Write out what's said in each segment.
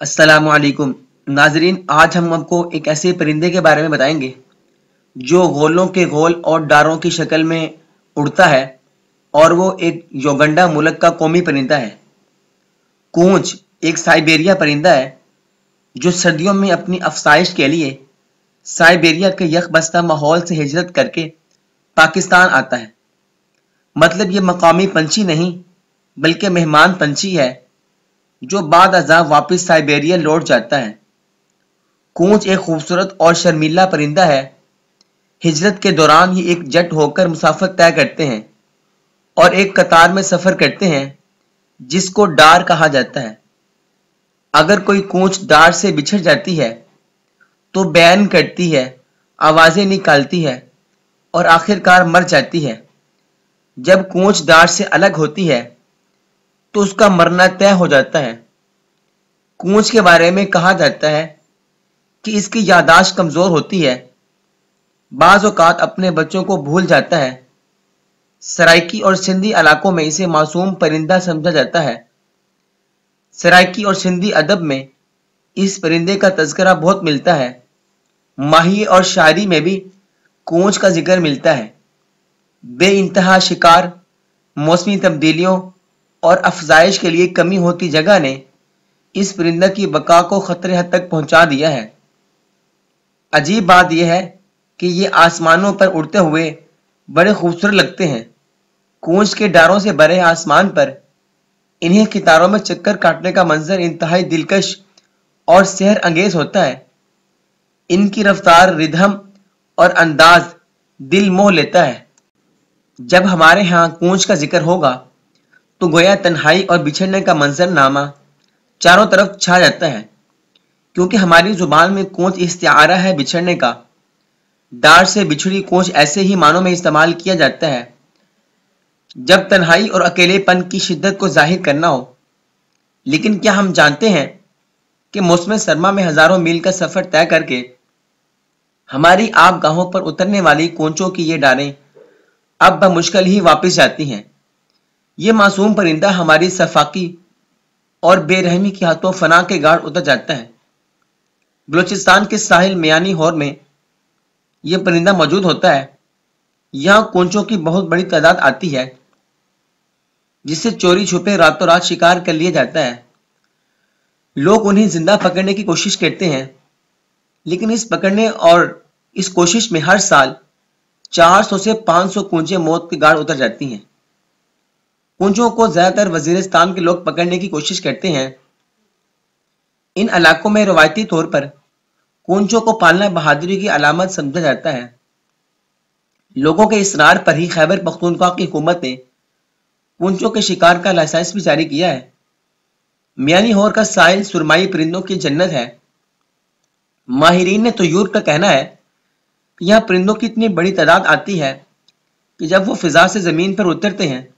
असलकुम नाजरीन, आज हम आपको एक ऐसे परिंदे के बारे में बताएँगे, जो गोलों के गोल और डारों की शक्ल में उड़ता है और वो एक योगंडा मुल्क का कौमी परिंदा है। कूंच एक साइबेरिया परिंदा है, जो सर्दियों में अपनी अफसाइश के लिए साइबेरिया के यख बस्ता माहौल से हिजरत करके पाकिस्तान आता है। मतलब ये मकामी पंछी नहीं, बल्कि मेहमान पंछी है। जो बाद अजा वापस साइबेरिया लौट जाता है। कूच एक खूबसूरत और शर्मीला परिंदा है। हिजरत के दौरान ही एक जट होकर मुसाफर तय करते हैं और एक कतार में सफ़र करते हैं, जिसको डार कहा जाता है। अगर कोई कूच डार से बिछड़ जाती है तो बैन करती है, आवाज़ें निकालती है और आखिरकार मर जाती है। जब कूच डार से अलग होती है तो उसका मरना तय हो जाता है। कूच के बारे में कहा जाता है कि इसकी यादाश्त कमज़ोर होती है। बाज अवकात अपने बच्चों को भूल जाता है। सराइकी और सिंधी इलाकों में इसे मासूम परिंदा समझा जाता है। सराइकी और सिंधी अदब में इस परिंदे का तस्करा बहुत मिलता है। माही और शायरी में भी कूच का ज़िक्र मिलता है। बे इंतहा शिकार, मौसमी तब्दीलियों और अफजाइश के लिए कमी होती जगह ने इस परिंदा की बका को खतरे हद तक पहुँचा दिया है। अजीब बात यह है कि ये आसमानों पर उड़ते हुए बड़े खूबसूरत लगते हैं। कूच के डारों से भरे आसमान पर इन्हें कितारों में चक्कर काटने का मंजर इंतहाई दिलकश और सेहर अंगेज होता है। इनकी रफ्तार रिधम और अंदाज दिल मोह लेता है। जब हमारे यहाँ कूच का ज़िक्र होगा तो गोया तन्हाई और बिछड़ने का मंजरनामा चारों तरफ़ छा जाता है, क्योंकि हमारी ज़ुबान में कोच इस्तारा है बिछड़ने का। डार से बिछड़ी कोच ऐसे ही मानों में इस्तेमाल किया जाता है। जब तन्हाई और अकेलेपन की शिद्दत को ज़ाहिर करना हो। लेकिन क्या हम जानते हैं कि मौसम सरमा में हज़ारों मील का सफ़र तय करके हमारी आब गाहों पर उतरने वाली कोंचों की ये डारें अब बमुश्किल ही वापस जाती हैं। ये मासूम परिंदा हमारी सफाकी और बेरहमी के हाथों फना के गाढ़ उतर जाता है। बलोचिस्तान के साहिल मियानी हौर में यह परिंदा मौजूद होता है। यहाँ कोंचों की बहुत बड़ी तादाद आती है, जिससे चोरी छुपे रातों रात शिकार कर लिया जाता है। लोग उन्हें ज़िंदा पकड़ने की कोशिश करते हैं, लेकिन इस पकड़ने और इस कोशिश में हर साल 400 से 500 कुंजे मौत के गाड़ उतर जाती हैं। पूंजों को ज़्यादातर वजीरिस्तान के लोग पकड़ने की कोशिश करते हैं। इन इलाकों में रवायती तौर पर कुंजों को पालना बहादुरी की अलामत समझा जाता है। लोगों के इसरार पर ही खैबर पख्तूनख्वा की हुकूमत ने कुंजों के शिकार का लाइसेंस भी जारी किया है। मियानी होर का साइल सुरमाई परिंदों की जन्नत है। माहिरीन ने तयूर का कहना है कि यह परिंदों की इतनी बड़ी तादाद आती है कि जब वो फिजा से ज़मीन पर उतरते हैं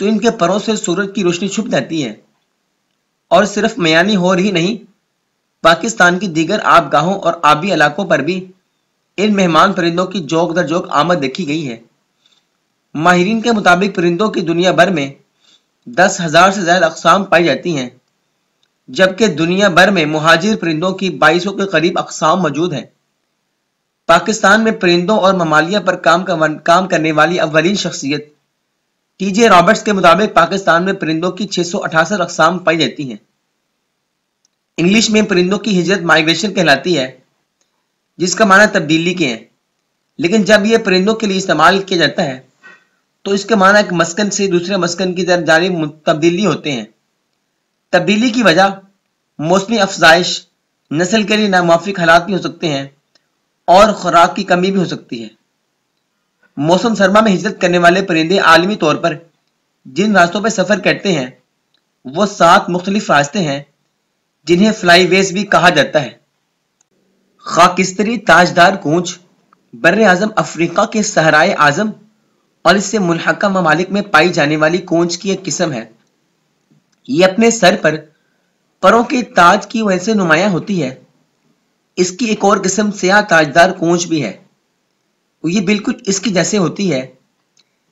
तो इनके परों से सूरज की रोशनी छुप जाती है। और सिर्फ़ मयानी हो रही नहीं पाकिस्तान की दीगर आबगाहों और आबी इलाकों पर भी इन मेहमान परिंदों की जोक दर जोक आमद देखी गई है। माहरीन के मुताबिक परिंदों की दुनिया भर में दस हज़ार से ज़्यादा अकसाम पाई जाती हैं जबकि दुनिया भर में मुहाजिर परिंदों की बाईसों के करीब अकसाम मौजूद हैं। पाकिस्तान में परिंदों और ममालिया पर काम, काम करने वाली अवलिन शख्सियत टीजे रॉबर्ट्स के मुताबिक पाकिस्तान में परिंदों की छह सौ अठासठ अकसाम पाई जाती हैं। इंग्लिश में परिंदों की हिजरत माइग्रेशन कहलाती है, जिसका माना तब्दीली के हैं। लेकिन जब यह परिंदों के लिए इस्तेमाल किया जाता है तो इसका माना एक मस्कन से दूसरे मस्कन की तरफ़ जारी तब्दीली होते हैं। तब्दीली की वजह मौसमी अफजाइश, नस्ल के लिए नामुआफिक हालात भी हो सकते हैं और खुराक की कमी भी हो सकती है। मौसम सरमा में हिजरत करने वाले परिंदे आलमी तौर पर जिन रास्तों पर सफ़र करते हैं, वो सात मुख्तलिफ़ रास्ते हैं, जिन्हें फ्लाई वेज भी कहा जाता है। खाकिस्तरी ताजदार कूच बर आज़म अफ्रीका के सहराए आज़म और इससे मुलहका ममालिक में पाई जाने वाली कूच की एक किस्म है। ये अपने सर पर परों के ताज की वजह से नुमाया होती है। इसकी एक और किस्म सियाह ताजदार कूच भी है। ये बिल्कुल इसकी जैसे होती है।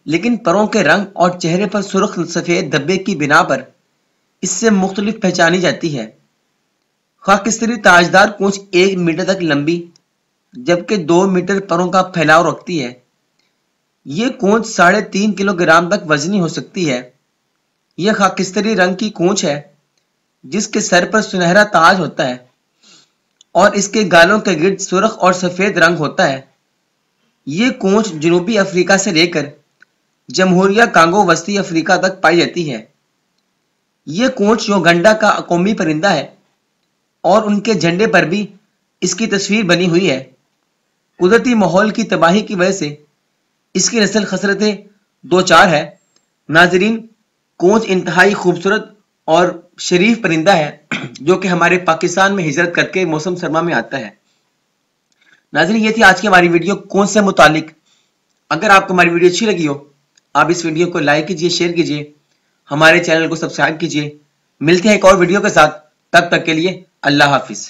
लेकिन परों के रंग और चेहरे पर सुरख सफ़ेद धब्बे की बिना पर इससे मुख्तलिफ़ पहचानी जाती है। खाकिस्तरी ताजदार कोच एक मीटर तक लंबी, जबकि दो मीटर परों का फैलाव रखती है। ये कोच साढ़े तीन किलोग्राम तक वजनी हो सकती है। यह खाकिस्तरी रंग की कोच है, जिसके सर पर सुनहरा ताज होता है और इसके गालों के गिर्द सुरख और सफ़ेद रंग होता है। ये कोच जनूबी अफ्रीका से लेकर जमहूरिया कांगो वस्ती अफ्रीका तक पाई जाती है। ये कोच योगंडा का कौमी परिंदा है और उनके झंडे पर भी इसकी तस्वीर बनी हुई है। कुदरती माहौल की तबाही की वजह से इसकी नस्ल खसरतें दो चार है। नाजरीन, कोच इंतहाई खूबसूरत और शरीफ परिंदा है जो कि हमारे पाकिस्तान में हिजरत करके मौसम सरमा में आता है। नाजरीन, ये थी आज की हमारी वीडियो। कौन से मुतालिक? अगर आपको हमारी वीडियो अच्छी लगी हो, आप इस वीडियो को लाइक कीजिए, शेयर कीजिए, हमारे चैनल को सब्सक्राइब कीजिए। मिलते हैं एक और वीडियो के साथ। तब तक के लिए अल्लाह हाफिज़।